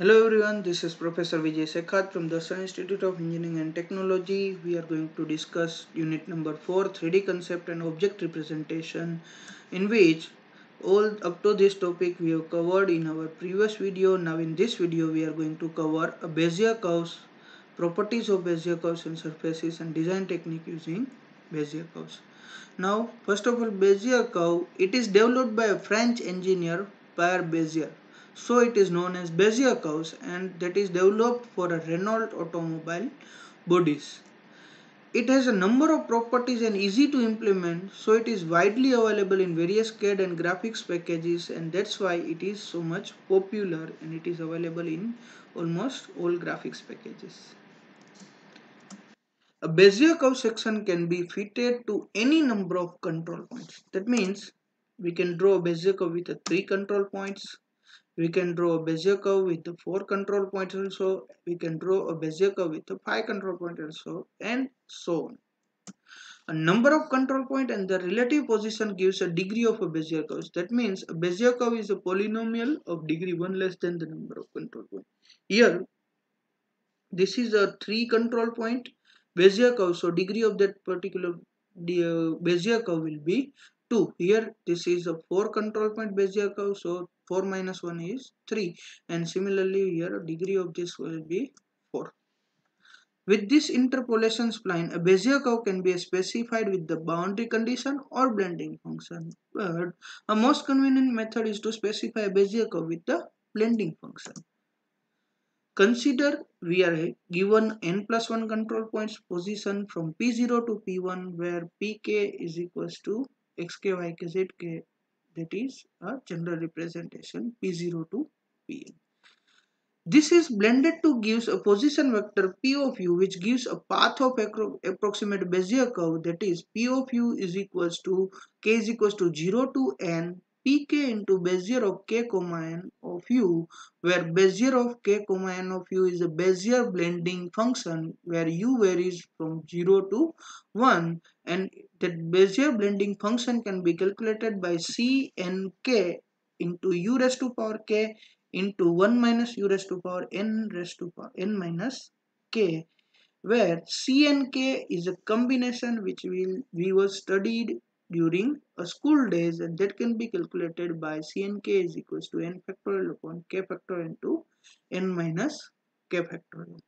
Hello everyone, this is Professor Vijay Shekhat from Darshan Institute of Engineering and Technology. We are going to discuss unit number 4 3D concept and object representation in which all up to this topic we have covered in our previous video. Now in this video we are going to cover a Bezier curves, properties of Bezier curves and surfaces and design technique using Bezier curves. Now first of all Bezier curve it is developed by a French engineer Pierre Bezier so it is known as Bezier curves and that is developed for a Renault automobile bodies. It has a number of properties and easy to implement so it is widely available in various CAD and graphics packages and that's why it is so much popular and it is available in almost all graphics packages. A Bezier curve section can be fitted to any number of control points. That means we can draw a Bezier curve with three control points we can draw a Bezier curve with the four control points also. We can draw a Bezier curve with the five control points also and so on. A number of control point and the relative position gives a degree of a Bezier curve. That means a Bezier curve is a polynomial of degree 1 less than the number of control point. Here this is a 3 control point Bezier curve. So degree of that particular uh, Bezier curve will be 2 here this is a 4 control point Bezier curve so 4 minus 1 is 3 and similarly here degree of this will be 4 with this interpolation spline a Bezier curve can be specified with the boundary condition or blending function. But a most convenient method is to specify a Bezier curve with the blending function. Consider we are given n plus 1 control points position from P0 to P1 where Pk is equals to xk, yk, zk that is a general representation p0 to pn. This is blended to gives a position vector p of u which gives a path of approximate Bezier curve that is p of u is equals to k is equals to 0 to n pk into Bezier of k comma n of u where Bezier of k comma n of u is a Bezier blending function where u varies from 0 to 1 and that Bezier blending function can be calculated by c n k into u raised to power k into 1 minus u raised to power n raised to power n minus k where c and k is a combination which we, we was studied during a school days and that can be calculated by C n k is equals to n factorial upon k factorial into n minus k factorial.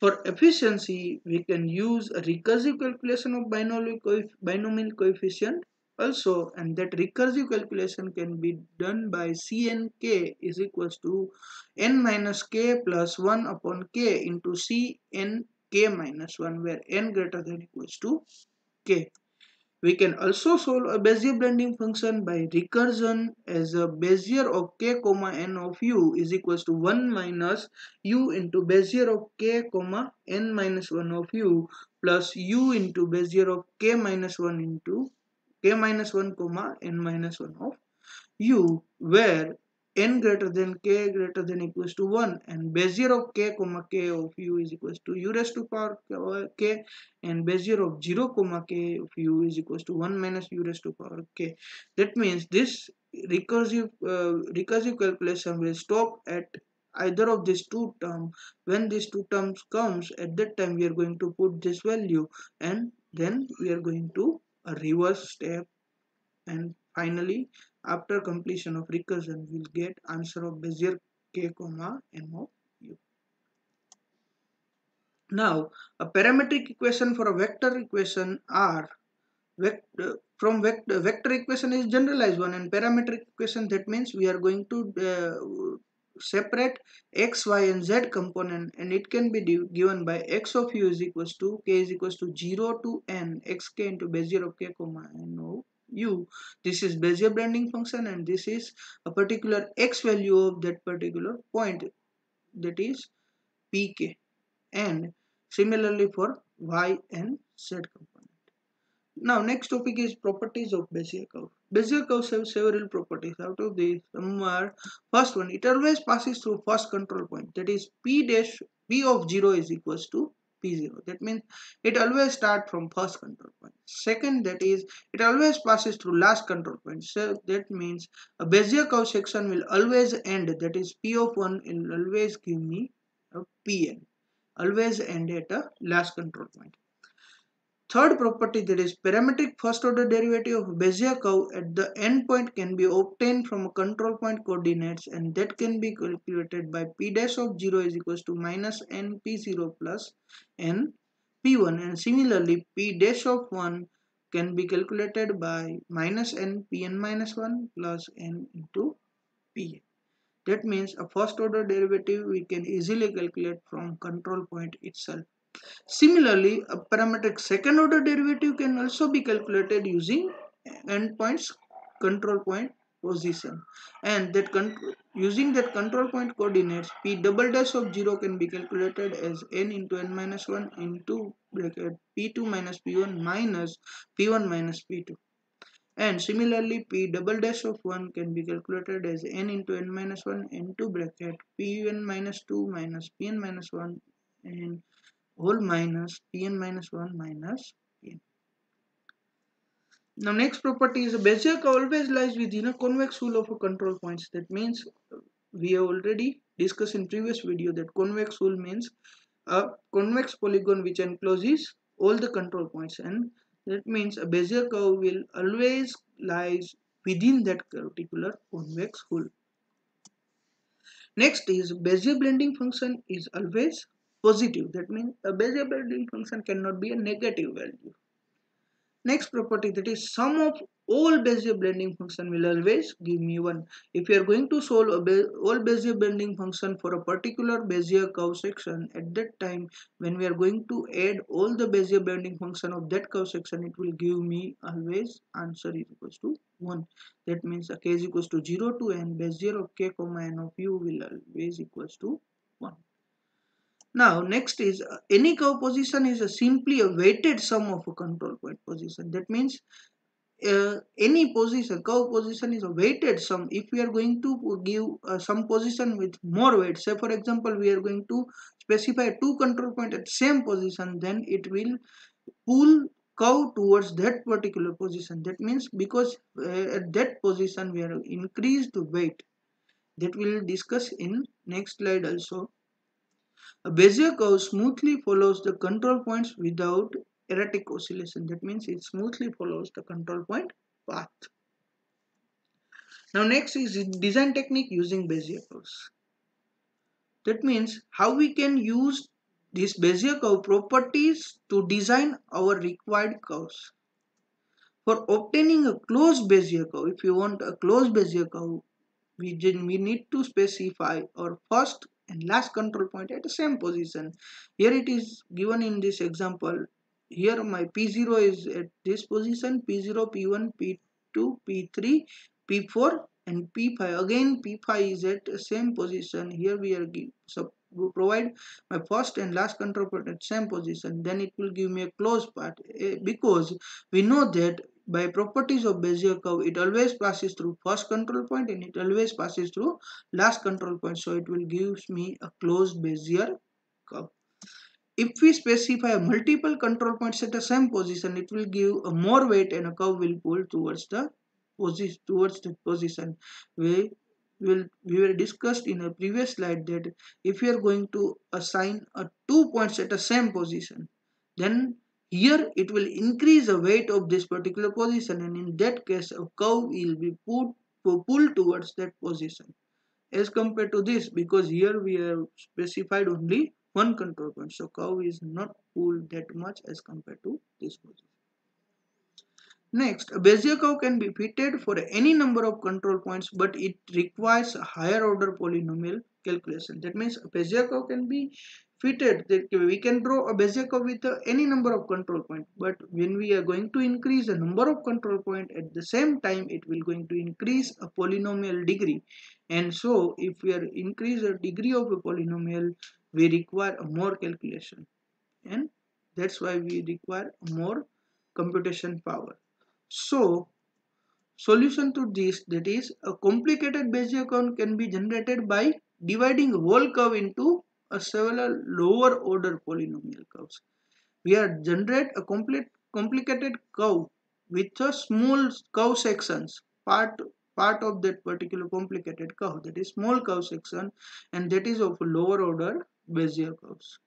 For efficiency, we can use a recursive calculation of binomial, coefficient also and that recursive calculation can be done by C n k is equals to n minus k plus 1 upon k into C n k minus 1 where n greater than equals to k. We can also solve a Bezier blending function by recursion as a Bezier of k comma n of u is equals to 1 minus u into Bezier of k comma n minus 1 of u plus u into Bezier of k minus 1 into k minus 1 comma n minus 1 of u where n greater than k greater than equals to 1 and Bezier of k comma k of u is equals to u raised to power k and Bezier of 0 comma k of u is equals to 1 minus u raised to power k. That means this recursive uh, recursive calculation will stop at either of these two terms. When these two terms comes at that time we are going to put this value and then we are going to a reverse step and finally after completion of recursion, we'll get answer of Bezier k comma m of u. Now, a parametric equation for a vector equation R vector, from vector, vector equation is generalized one and parametric equation that means we are going to uh, separate x, y and z component and it can be given by x of u is equals to k is equals to 0 to n xk into Bezier of k comma n of u this is Bezier blending function and this is a particular x value of that particular point that is pk and similarly for y and z component. Now next topic is properties of Bezier curve. Bezier curves have several properties. Out of these some are first one it always passes through first control point. That is p dash p of 0 is equals to P0. That means it always start from first control point. Second, that is, it always passes through last control point. So that means a Bezier curve section will always end, that is P of 1 will always give me a Pn. Always end at a last control point. Third property that is parametric first order derivative of Bezier curve at the end point can be obtained from a control point coordinates and that can be calculated by p dash of 0 is equals to minus n p0 plus n p1 and similarly p dash of 1 can be calculated by minus n pn minus 1 plus n into pn. That means a first order derivative we can easily calculate from control point itself. Similarly, a parametric second order derivative can also be calculated using endpoints control point position. And that using that control point coordinates p double dash of 0 can be calculated as n into n minus 1 into bracket p2 minus p1 minus p1 minus p2 and similarly p double dash of 1 can be calculated as n into n minus 1 into bracket p1 minus 2 minus pn minus 1 and whole minus pn minus 1 minus pn. Now next property is a Bezier curve always lies within a convex hull of a control points. That means we have already discussed in previous video that convex hull means a convex polygon which encloses all the control points and that means a Bezier curve will always lies within that particular convex hull. Next is Bezier blending function is always positive. That means a Bezier blending function cannot be a negative value. Next property that is sum of all Bezier blending function will always give me 1. If you are going to solve Be all Bezier blending function for a particular Bezier curve section at that time when we are going to add all the Bezier blending function of that curve section it will give me always answer is equals to 1. That means a k is equals to 0 to n Bezier of k comma n of u will always equals to 1. Now next is uh, any curve position is a simply a weighted sum of a control point position. That means uh, any position curve position is a weighted sum. If we are going to give uh, some position with more weight say for example we are going to specify two control point at same position then it will pull curve towards that particular position. That means because uh, at that position we are increased weight. That we will discuss in next slide also a Bezier curve smoothly follows the control points without erratic oscillation. That means it smoothly follows the control point path. Now next is design technique using Bezier curves. That means how we can use these Bezier curve properties to design our required curves. For obtaining a closed Bezier curve, if you want a closed Bezier curve, we, we need to specify our first and last control point at the same position. Here it is given in this example. Here my P0 is at this position, P0, P1, P2, P3, P4 and P5. Again P5 is at the same position. Here we are give, so provide my first and last control point at same position. Then it will give me a closed path eh, because we know that by properties of Bezier curve, it always passes through first control point and it always passes through last control point. So it will give me a closed Bezier curve. If we specify multiple control points at the same position, it will give a more weight and a curve will pull towards the position towards the position. We will we were discussed in a previous slide that if you are going to assign a two points at the same position, then here it will increase the weight of this particular position and in that case a curve will be put pulled towards that position as compared to this because here we have specified only one control point so curve is not pulled that much as compared to this position. Next, a Bezier curve can be fitted for any number of control points but it requires a higher order polynomial calculation. That means a Bezier curve can be fitted we can draw a Bezier curve with uh, any number of control point. But when we are going to increase the number of control point at the same time it will going to increase a polynomial degree. And so if we are increase the degree of a polynomial we require more calculation. And that's why we require more computation power. So solution to this that is a complicated Bezier curve can be generated by dividing whole curve into a several lower order polynomial curves. We are generate a complete complicated curve with a small curve sections part part of that particular complicated curve that is small curve section and that is of lower order Bezier curves.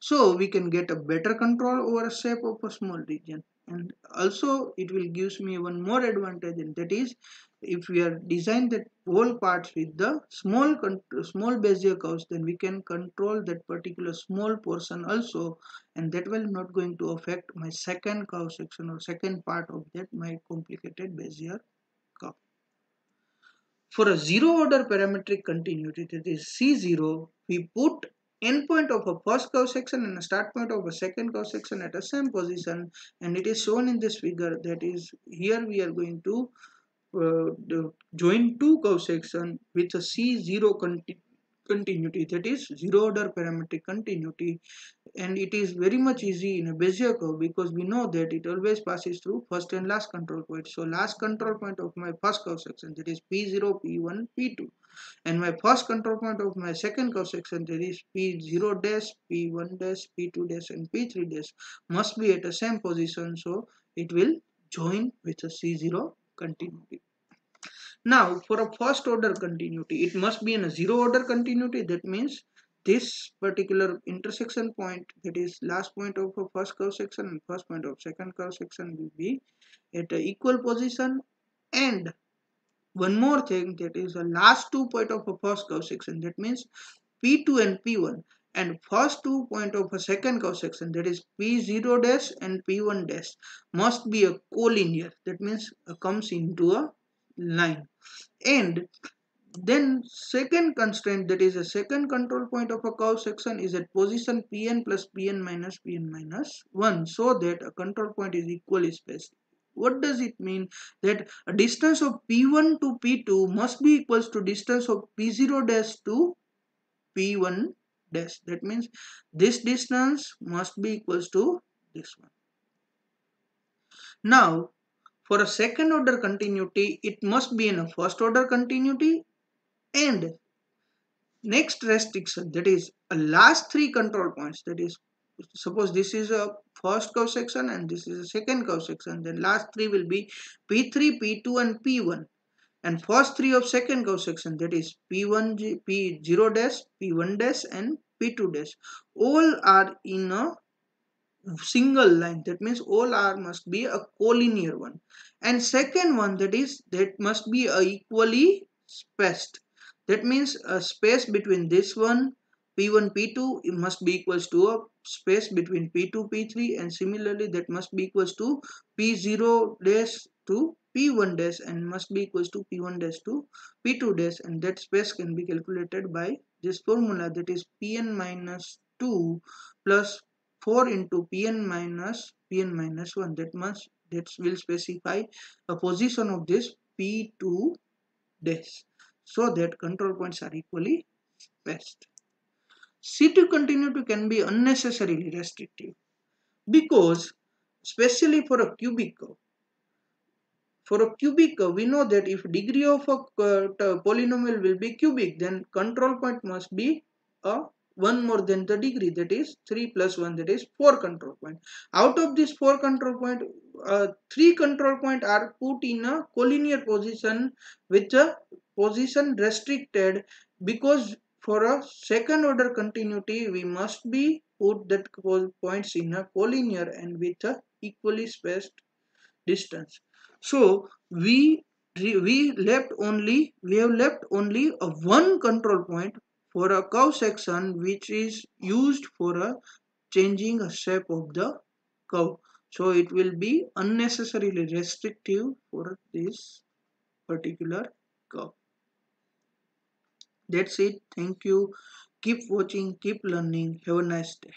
So we can get a better control over a shape of a small region and also it will gives me one more advantage and that is if we are designed that whole parts with the small small Bezier curves then we can control that particular small portion also and that will not going to affect my second curve section or second part of that my complicated Bezier curve. For a zero order parametric continuity that is C0 we put endpoint of a first curve section and a start point of a second curve section at the same position and it is shown in this figure that is here we are going to uh, join two curve section with a C0 conti continuity that is zero order parametric continuity and it is very much easy in a Bezier curve because we know that it always passes through first and last control point. So last control point of my first curve section that is P0, P1, P2 and my first control point of my second curve section that is P0 dash, P1 dash, P2 dash and P3 dash must be at the same position so it will join with a C0 continuity. Now for a first order continuity, it must be in a zero order continuity. That means this particular intersection point that is last point of a first curve section and first point of second curve section will be at a equal position and one more thing that is the last two point of a first curve section that means P2 and P1 and first two point of a second curve section that is P0 dash and P1 dash must be a collinear that means uh, comes into a line. And then second constraint that is a second control point of a curve section is at position pn plus pn minus pn minus 1 so that a control point is equally spaced what does it mean? That a distance of p1 to p2 must be equals to distance of p0 dash to p1 dash. That means this distance must be equals to this one. Now for a second order continuity, it must be in a first order continuity and next restriction that is a last three control points that is suppose this is a first curve section and this is a second curve section then last three will be p3 p2 and p1 and first three of second curve section that is p1 p0 dash p1 dash and p2 dash all are in a single line. That means all r must be a collinear one. And second one that is that must be a equally spaced. That means a space between this one p1 p2 it must be equals to a space between p2 p3 and similarly that must be equals to p0 dash to p1 dash and must be equals to p1 dash to p2 dash. And that space can be calculated by this formula that is pn minus 2 plus 4 into pn minus pn minus 1 that must that will specify a position of this p2 dash. So that control points are equally spaced. C2 continuity can be unnecessarily restrictive because especially for a cubic curve for a cubic curve we know that if degree of a uh, polynomial will be cubic then control point must be a one more than the degree that is 3 plus 1 that is 4 control point. Out of this 4 control point uh, 3 control point are put in a collinear position with the position restricted because for a second order continuity we must be put that points in a collinear and with a equally spaced distance. So we we left only we have left only a one control point for a curve section which is used for a changing a shape of the curve. So it will be unnecessarily restrictive for this particular curve that's it. Thank you. Keep watching. Keep learning. Have a nice day